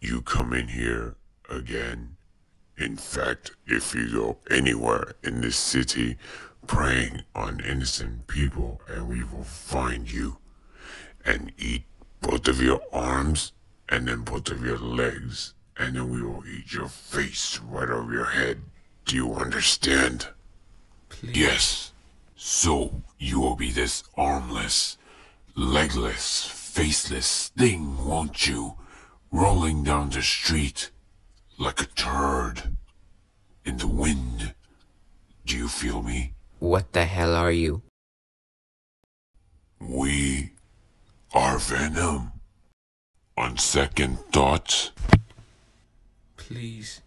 You come in here again. In fact, if you go anywhere in this city preying on innocent people, and we will find you and eat both of your arms and then both of your legs, and then we will eat your face right over your head. Do you understand? Yes. So you will be this armless, legless, faceless thing, won't you? Rolling down the street like a turd in the wind. Do you feel me? What the hell are you? We are Venom. On second thoughts, Please,